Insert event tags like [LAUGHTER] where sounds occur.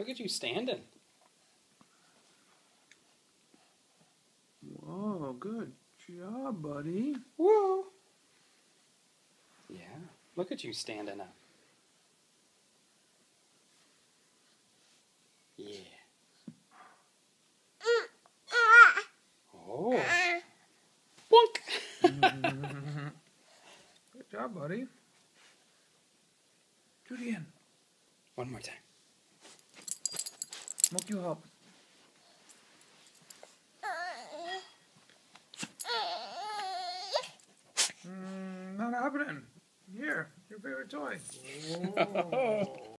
Look at you standing. Whoa, good job, buddy. Whoa. Yeah. Look at you standing up. Yeah. Oh. Boink. [LAUGHS] Good job, buddy. Do it again. One more time. Smoke you help. Mm, not happening. Here, your favorite toy. Whoa. [LAUGHS]